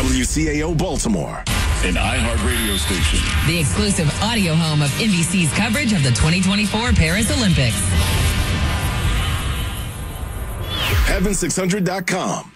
WCAO Baltimore, an iHeart radio station. The exclusive audio home of NBC's coverage of the 2024 Paris Olympics. Heaven600.com.